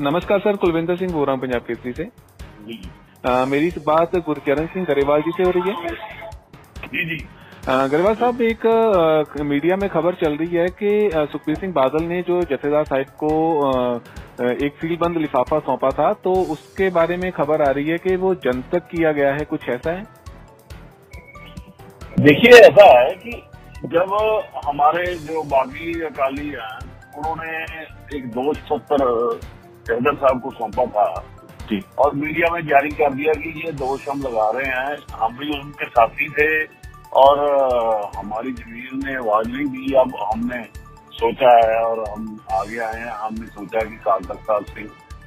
नमस्कार सर कुलविंदर सिंह बोल रहा हूँ पंजाब केसरी से। जी। आ, मेरी बात गुरचरण सिंह गरेवाल जी से हो रही है? जी जी। गरेवाल साहब एक आ, मीडिया में खबर चल रही है कि सुखबीर सिंह बादल ने जो जथेदार साहिब को आ, एक सीलबंद लिफाफा सौंपा था तो उसके बारे में खबर आ रही है कि वो जनतक किया गया है कुछ ऐसा है? देखिए ऐसा है कि जब हमारे जो बागी अकाली हैं उन्होंने एक दोष पत्र हैदर साहब को सौंपा था। और मीडिया में जारी कर दिया कि ये दोष हम लगा रहे हैं। हम भी उनके साथी थे और हमारी ज़मीन ने आवाज़ नहीं दी। अब हमने सोचा है और हम आगे आए हैं। हमने सोचा कि काल तख्त साहब से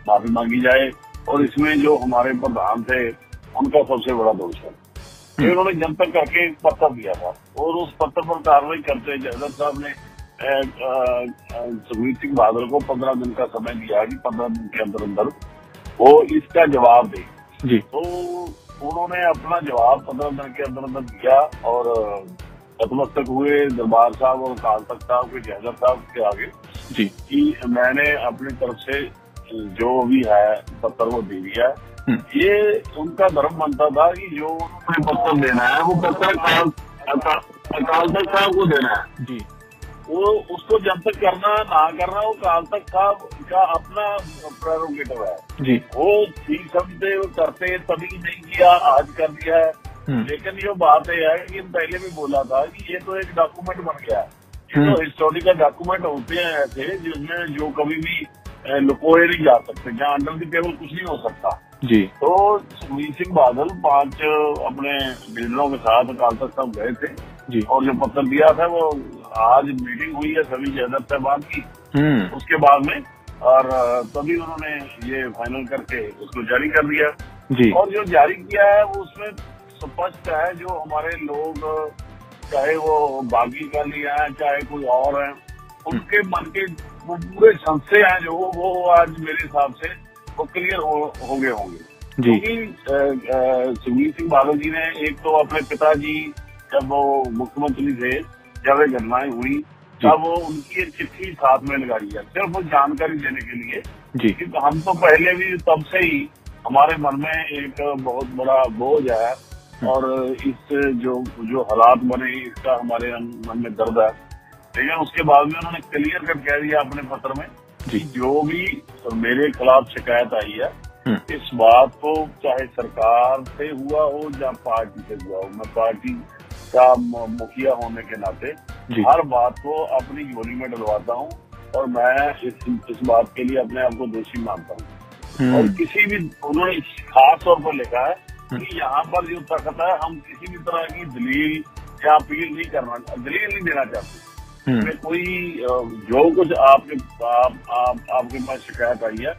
माफ़ी मांगी जाए और इसमें जो हमारे प्रधान थे उनका सबसे बड़ा दोष है। उन्होंने जनता करके एक पत्र दिया था और उस पत्र पर कार्रवाई करते जयदत्त साहब ने सुखबीर सिंह बादल को पंद्रह दिन का समय दिया कि पंद्रह दिन के अंदर अंदर वो इसका जवाब दे। जी। तो उन्होंने अपना जवाब पंद्रह दिन के अंदर अंदर दिया और नतमस्तक हुए दरबार साहब और काल तख्त साहब के जयदत्त साहब के आगे जी। कि मैंने अपनी तरफ़ से जो भी है पत्र वो दे दिया। है। हम्म, ये उनका धर्म बनता था कि जो उन्होंने पत्र देना है वो अकाल अकाल तख्त साहब को देना है। जी। वो उसको जब तक करना ना करना वो काल साहब का अपना प्रेरोगेटिव है। जी। वो ठीक समझते वो करते तभी नहीं किया आज कर दिया है। हम्म, लेकिन ये बात यह है कि पहले भी बोला था कि ये तो एक डॉक्यूमेंट बन गया है। हम्म। तो हिस्टोरिकल डॉक्यूमेंट होते हैं ऐसे जिसमें जो कभी भी लुकोए नहीं जा सकते जहाँ अंडर द टेबल कुछ नहीं हो सकता। जी। तो सुखबीर सिंह बादल पाँच अपने बिल्डरों के साथ अकाल तख्त गए थे। जी। और जो पत्र दिया था वो आज मीटिंग हुई है सभी जयदत्त साहबान की। हम्म। उसके बाद में और तभी उन्होंने ये फाइनल करके उसको जारी कर दिया। जी। और जो जारी किया है वो उसमें स्पष्ट है जो हमारे लोग चाहे वो बागी का लिया है चाहे कोई और है उनके मन के वो पूरे संशय हैं जो वो आज मेरे हिसाब से वो क्लियर हो, हो गए होंगे। क्योंकि सुखबीर सिंह बादल जी ने एक तो अपने पिताजी जब वो मुख्यमंत्री थे जब घटनाएँ हुई तब वो उनकी एक चिट्ठी साथ में लगाई है। सिर्फ़ वो जानकारी देने के लिए जी। कि हम तो पहले भी तब से ही हमारे मन में एक बहुत बड़ा बोझ है और इस जो जो हालात बने इसका हमारे मन में दर्द है। लेकिन उसके बाद में उन्होंने क्लियर कर कह दिया अपने पत्र में कि जी जो भी मेरे खिलाफ शिकायत आई है हम्म, इस बात को चाहे सरकार से हुआ हो या पार्टी से हुआ हो मैं पार्टी का मुखिया होने के नाते हर बात को अपनी झोली में डलवाता हूँ और मैं इस इस बात के लिए अपने आप को दोषी मानता हूँ। और हम्म, किसी भी उन्होंने खास तौर पर लिखा है कि यहाँ पर जो तखत है हम किसी भी तरह की दलील या अपील नहीं करना दलील नहीं देना चाहते। हम्म, इसमें कोई जो कुछ आपके आप, आप, आपके पास शिकायत आई है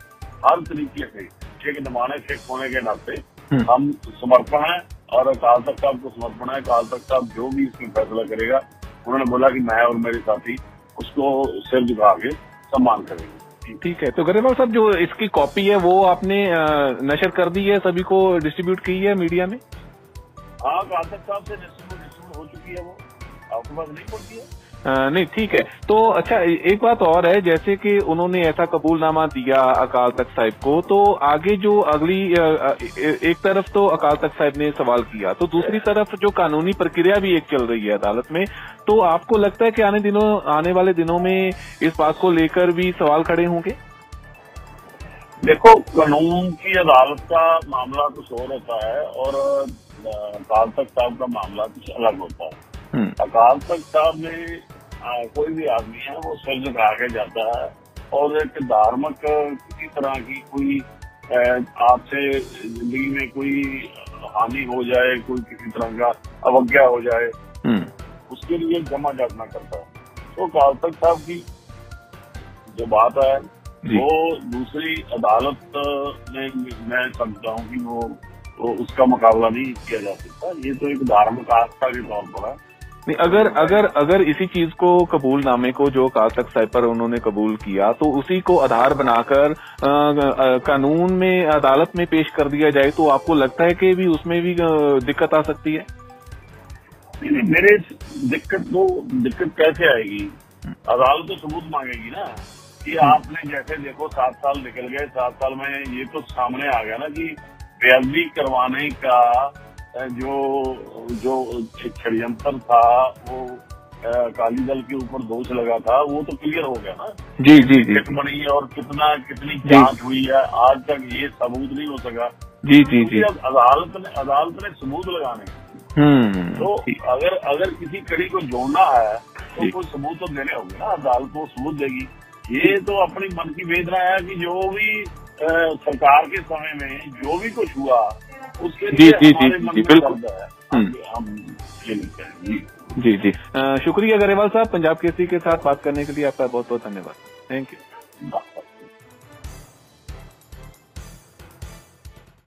हर तरीके से एक नमाने शेख होने के नाते हम्म। हम समर्पण है और अकाल तख्त साहब को समर्पण है अकाल तख्त साहब जो भी इसमें फैसला करेगा उन्होंने बोला कि मैं और मेरे साथी उसको सिर झुका के सम्मान करेंगे। ठीक है तो गरेवाल साहब जो इसकी कॉपी है वो आपने नशर कर दी है सभी को डिस्ट्रीब्यूट की है मीडिया में? हाँ अकाल तख्त साहब से डिस्ट्रीब्यूट हो चुकी है वो। आपके पास नहीं पहुँची है। नहीं, ठीक है। तो अच्छा एक बात और है, जैसे कि उन्होंने ऐसा कबूलनामा दिया अकाल तख्त साहिब को तो आगे जो अगली एक तरफ़ तो अकाल तख्त साहिब ने सवाल किया तो दूसरी तरफ़ जो कानूनी प्रक्रिया भी एक चल रही है अदालत में तो आपको लगता है कि आने दिनों, आने वाले दिनों में इस बात को लेकर भी सवाल खड़े होंगे? देखो, कानून की अदालत का मामला कुछ और होता है और अकाल तख्त साहब का मामला कुछ अलग होता है। अकाल तख्त साहब में कोई भी आदमी है वो सिर झुका के जाता है और एक धार्मिक किसी तरह की कोई आपसे ज़िंदगी में कोई हानि हो जाए कोई किसी तरह का अवज्ञा हो जाए हम्म, उसके लिए जमा जातना करता है। तो अकाल तख्त साहब की जो बात है वो दूसरी अदालत में मैं समझता हूँ कि वो, वो उसका मुकाबला नहीं किया जा सकता। ये तो एक धार्मिक आस्था के तौर पर है। नहीं अगर अगर अगर इसी चीज़ को कबूलनामे को जो अकाल तख्त साहिब पर उन्होंने कबूल किया तो उसी को आधार बनाकर कानून में अदालत में पेश कर दिया जाए तो आपको लगता है कि भी उसमें भी दिक्कत आ सकती है? नहीं, नहीं, मेरे दिक्कत तो दिक्कत कैसे आएगी? अदालत तो सबूत मांगेगी ना कि आपने जैसे देखो सात साल निकल गए सात साल में ये तो सामने आ गया ना कि बेअदबी करवाने का जो जो षडयंत्र था वो अकाली दल के ऊपर दोष लगा था वो तो क्लियर हो गया ना? जी जी जी। बनी और कितना कितनी जाँच हुई है आज तक ये सबूत नहीं हो सका। जी जी जी। अब अदालत ने अदालत ने सबूत लगाने हम्म तो अगर अगर किसी कड़ी को जोड़ना है तो। कोई सबूत तो देने होंगे ना अदालत को सबूत देगी। ये तो अपनी मन की वेदना है कि जो भी अ, सरकार के समय में जो भी कुछ हुआ उसके जी, जी, जी, जी, जी, बिल्कुल। हम्म। हम जी जी शुक्रिया गरेवाल साहब पंजाब केसरी के साथ बात करने के लिए आपका बहुत बहुत धन्यवाद थैंक यू